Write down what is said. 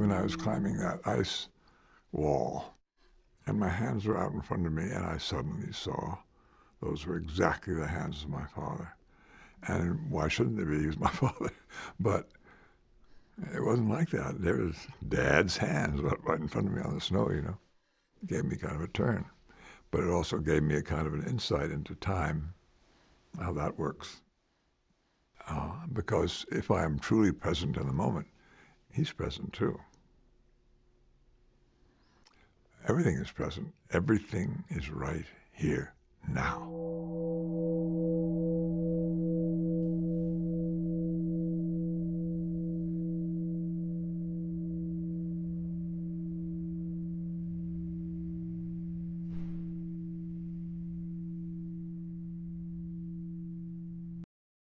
I was climbing that ice wall, and my hands were out in front of me, and I suddenly saw those were exactly the hands of my father. And why shouldn't they be? He was my father. But it wasn't like that. There was Dad's hands right in front of me on the snow, you know. It gave me kind of a turn. But it also gave me a kind of an insight into time, how that works. Uh, because if I am truly present in the moment, he's present too. Everything is present. Everything is right here now.